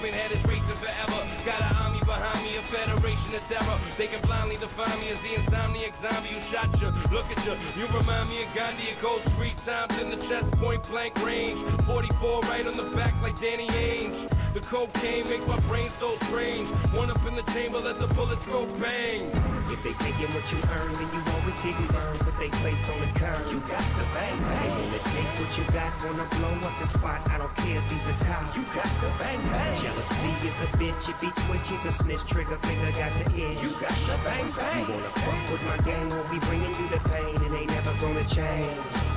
been headers racing forever. Got an army behind me, a federation of terror. They can blindly define me as the insomniac zombie who shot you. Look at you, you remind me of Gandhi. It goes three times in the chest, point blank range. 44 right on the back like Danny Ainge. The cocaine makes my brain so strange. One up in the chamber, let the bullets go bang. If they taking what you earn, then you always getting burned. Put they place on the curb. You got to bang bang. They wanna take what you got, wanna blow up the spot. I don't care if he's a cop. You got to bang bang. Jealousy is a bitch. It be twitches, a snitch. Trigger finger got the itch. You got to bang bang. You wanna fuck with my gang? Won't be bringing you the pain, and ain't never gonna change.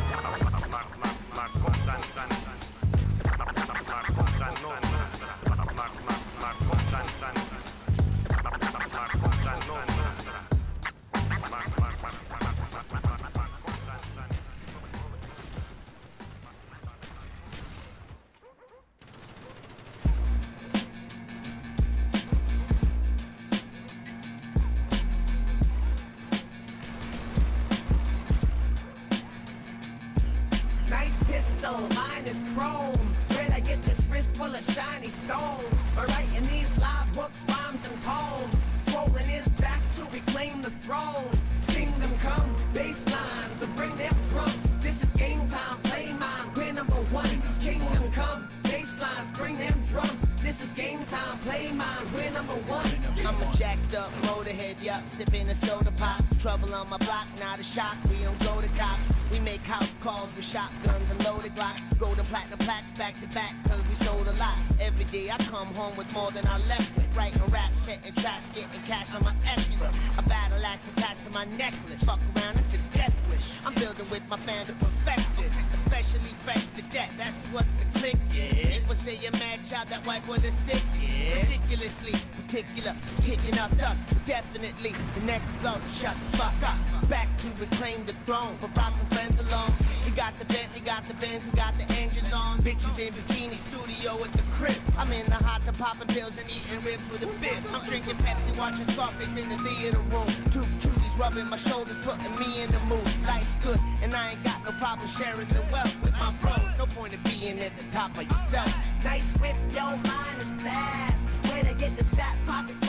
Pistol, mine is chrome. Where'd I get this wrist full of shiny stones? By writing these live books, rhymes, and poems. Swollen his back to reclaim the throne. Kingdom come, baseline, so bring them drums. This is game time, play mine, we're number one. Kingdom come, baselines, bring them drums. This is game time, play mine, we're number one. I'm a jacked up motorhead, yup, sipping a soda pop. Trouble on my block, not a shock. We don't go to cops. We make house calls with shotguns and loaded glocks. Golden platinum plaques back to back, cause we sold a lot. Every day I come home with more than I left with. Writing raps, setting traps, getting cash on my escort. A battle axe attached to my necklace. Fuck around, it's a death wish. I'm building with my fans to say you're Madchild, that white boy the sick is. Ridiculously particular, kicking up dust. Definitely the next blow, shut the fuck up. Back to reclaim the throne, but brought some friends along. We got the Bentley, got the Benz, we got the engines on. Bitches in bikini studio at the crib. I'm in the hot tub popping pills and eating ribs with a bib. I'm drinking Pepsi, watching Scarface in the theater room. Two cuties rubbing my shoulders, putting me in the mood. Life's good, and I ain't got no problem sharing the wealth with my bros. No point in being at the top of. Nice whip, yo, mine is fast. Where'd I get this fat pocket